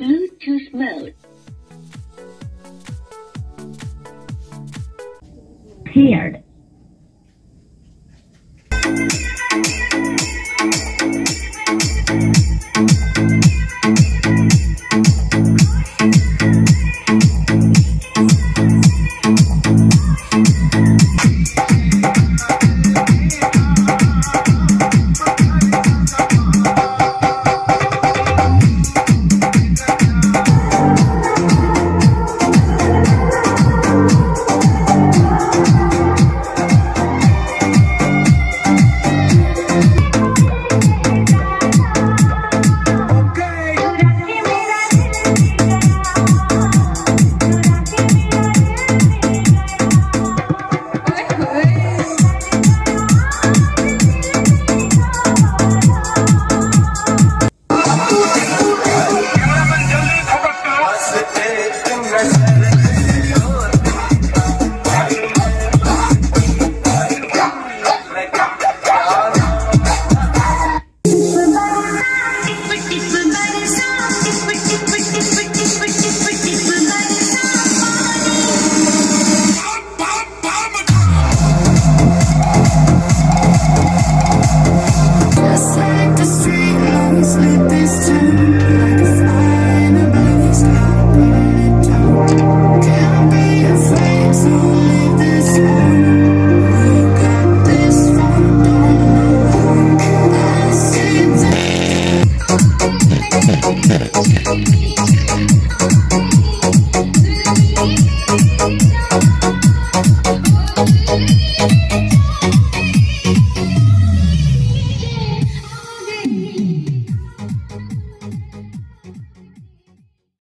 Bluetooth mode. Paired.